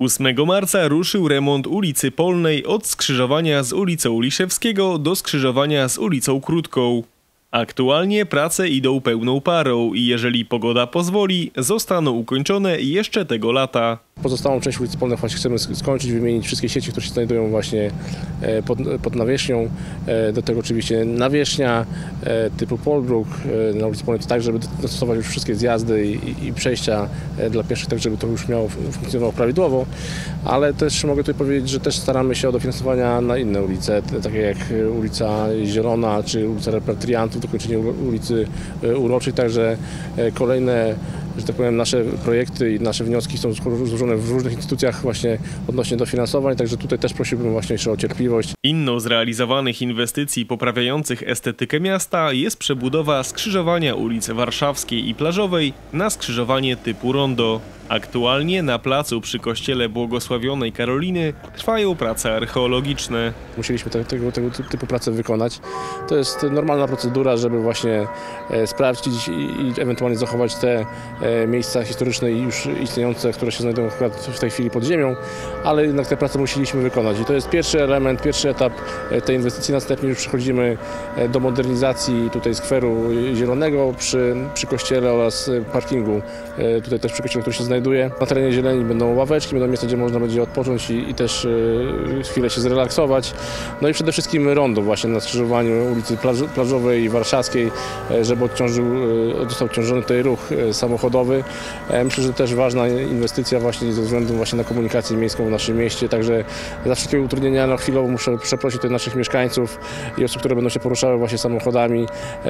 8 marca ruszył remont ulicy Polnej od skrzyżowania z ulicą Liszewskiego do skrzyżowania z ulicą Krótką. Aktualnie prace idą pełną parą i jeżeli pogoda pozwoli, zostaną ukończone jeszcze tego lata. Pozostałą część ulicy Polnej właśnie chcemy sk- skończyć, wymienić wszystkie sieci, które się znajdują właśnie e, pod, pod nawierzchnią. E, Do tego oczywiście nawierzchnia e, typu Polbruk na ulicy Polnej, tak żeby dostosować już wszystkie zjazdy i, i- przejścia dla pieszych, tak żeby to już miało funkcjonowało prawidłowo. Ale też mogę tutaj powiedzieć, że też staramy się o dofinansowania na inne ulice, takie jak ulica Zielona czy ulica Repatriantów, dokończenie ul- ulicy Uroczej, także kolejne że tak powiem, nasze projekty i nasze wnioski są złożone w różnych instytucjach właśnie odnośnie dofinansowań, także tutaj też prosiłbym właśnie jeszcze o cierpliwość. Inną z realizowanych inwestycji poprawiających estetykę miasta jest przebudowa skrzyżowania ulic Warszawskiej i Plażowej na skrzyżowanie typu rondo. Aktualnie na placu przy kościele błogosławionej Karoliny trwają prace archeologiczne. Musieliśmy te, tego, tego typu pracę wykonać. To jest normalna procedura, żeby właśnie e, sprawdzić i, i ewentualnie zachować te e, miejsca historyczne i już istniejące, które się znajdują w tej chwili pod ziemią, ale jednak te prace musieliśmy wykonać. I to jest pierwszy element, pierwszy etap e, tej inwestycji. Następnie już przechodzimy do modernizacji tutaj skweru zielonego przy, przy kościele oraz parkingu. Tutaj też przy kościele, który się znajduje. Na terenie zieleni będą ławeczki, będą miejsca, gdzie można będzie odpocząć i, i też e, chwilę się zrelaksować. No i przede wszystkim rondo właśnie na skrzyżowaniu ulicy Plaż- Plażowej i Warszawskiej, e, żeby odciążył, e, został odciążony tutaj ruch samochodowy. Myślę, że też ważna inwestycja właśnie ze względu właśnie na komunikację miejską w naszym mieście, także za wszystkie utrudnienia no chwilowo muszę przeprosić tutaj naszych mieszkańców i osób, które będą się poruszały właśnie samochodami.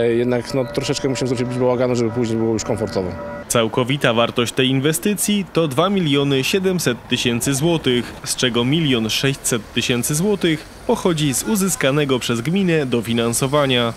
Jednak no, troszeczkę musimy zrobić bałaganu, żeby później było już komfortowo. Całkowita wartość tej inwestycji to 2 miliony 700 tysięcy złotych, z czego 1 600 tysięcy złotych pochodzi z uzyskanego przez gminę dofinansowania.